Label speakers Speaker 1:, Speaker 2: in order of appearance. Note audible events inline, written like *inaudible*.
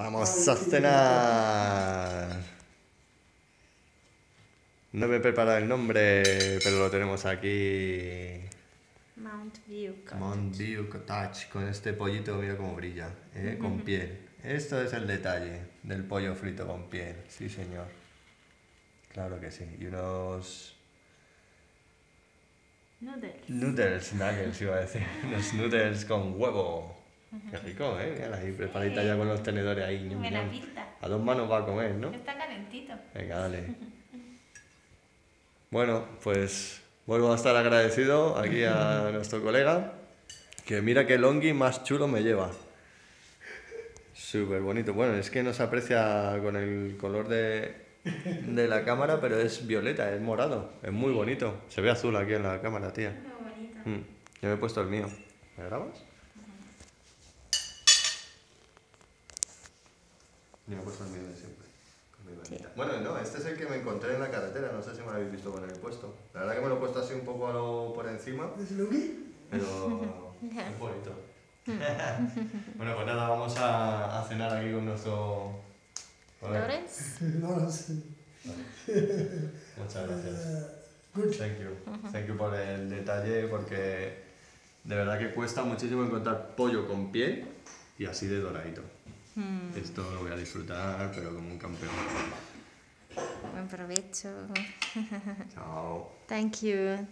Speaker 1: Vamos a cenar. No me he preparado el nombre, pero lo tenemos aquí.
Speaker 2: Mount View. Cottage.
Speaker 1: Mount View Cottage, con este pollito, mira cómo brilla, ¿eh? con piel. Esto es el detalle del pollo frito con piel, sí señor. Claro que sí. Y unos
Speaker 2: Noodles.
Speaker 1: noodles, nuggets iba a decir. *laughs* Unos noodles con huevo. Qué rico, ¿eh? Mira, ahí preparadita ya con los tenedores ahí.
Speaker 2: Buena pinta.
Speaker 1: A dos manos va a comer, ¿no?
Speaker 2: Está calentito.
Speaker 1: Venga, dale. *laughs* Bueno, pues vuelvo a estar agradecido aquí a *laughs* nuestro colega, que mira qué longi más chulo me lleva. Súper bonito. Bueno, es que no se aprecia con el color de, de la cámara, pero es violeta, es morado. Es muy bonito. Se ve azul aquí en la cámara, tía.
Speaker 2: Muy bonito.
Speaker 1: Mm, Yo me he puesto el mío. ¿Me grabas? Yo me he puesto el mío de siempre. con mi bandita. Bueno, no, este es el que me encontré en la carretera. No sé si me lo habéis visto con el puesto. La verdad que me lo he puesto así un poco a lo por encima. Pero *laughs* es bonito. *laughs* bueno, pues nada, vamos a, a cenar aquí con nuestro.
Speaker 2: Lawrence.
Speaker 3: Lawrence,
Speaker 1: Muchas gracias.
Speaker 3: uh, good.
Speaker 1: Thank you. Thank you por el detalle porque de verdad que cuesta muchísimo encontrar pollo con piel y así de doradito.
Speaker 2: Hmm,
Speaker 1: Esto lo voy a disfrutar, pero como un campeón.
Speaker 2: Buen provecho.
Speaker 1: Chao.
Speaker 2: Thank you.